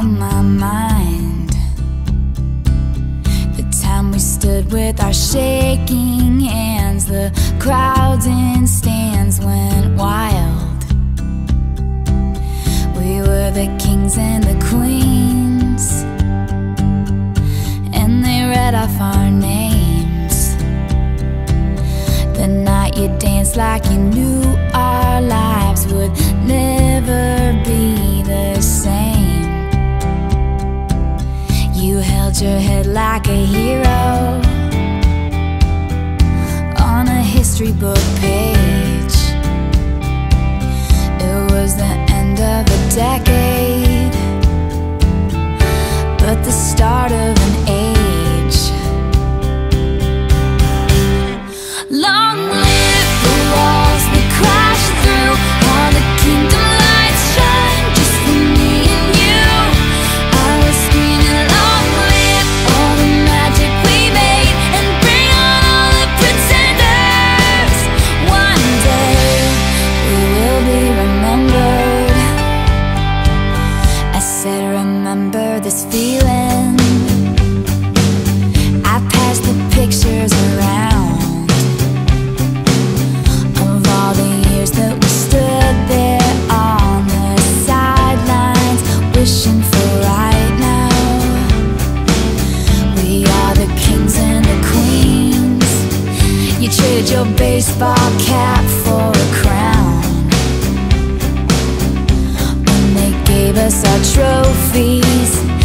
of my mind. The time we stood with our shaking hands The crowds and stands went wild. We were the kings and the queens And they read off our names. The night you danced like you knew You your head like a hero on a history book page. It was the end of a decade, this feeling. I passed the pictures around of all the years that we stood there on the sidelines, wishing for right now. We are the kings and the queens. You traded your baseball cap for a crown. When they gave us our trophies,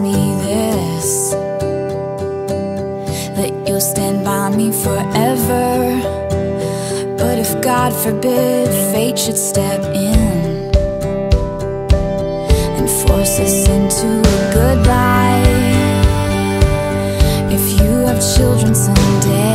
Me this that you'll stand by me forever. But if God forbid fate should step in and force us into a goodbye, if you have children someday,